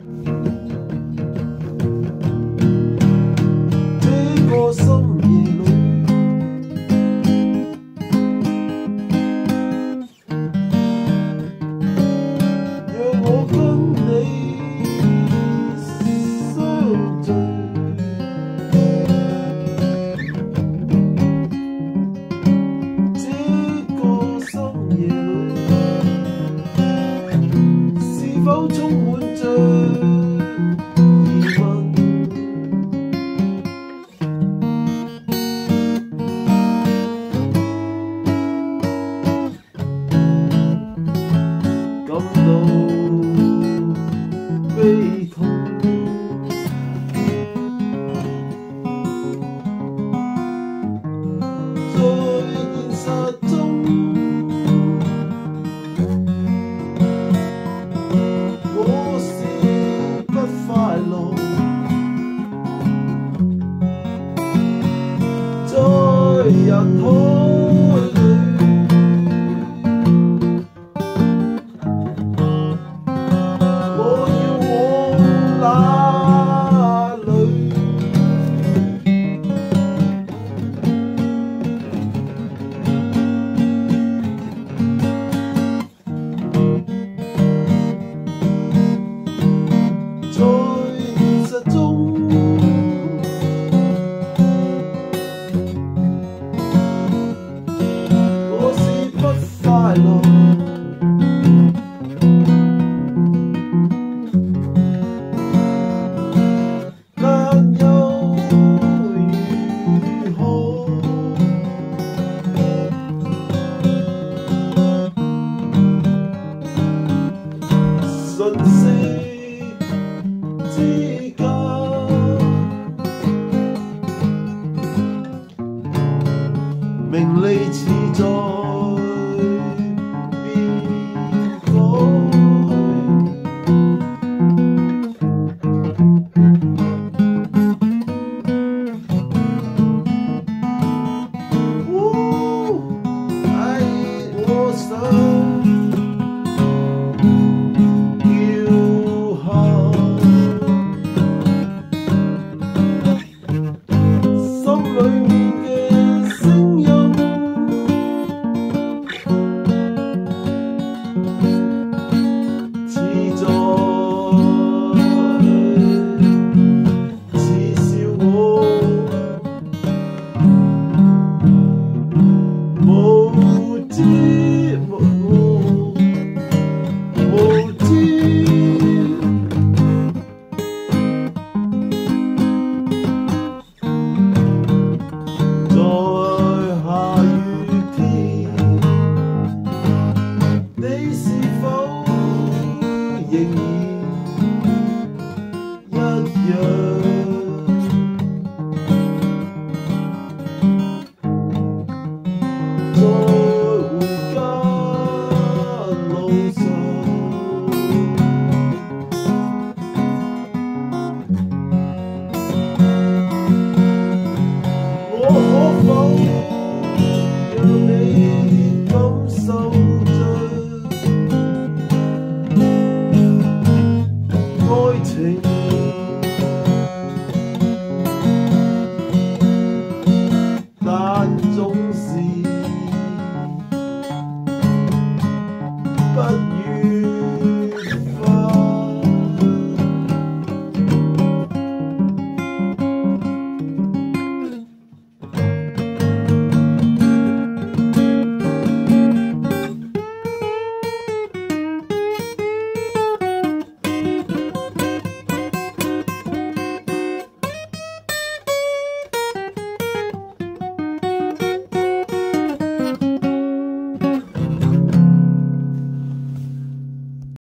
you of those. 珍息之间名利似座也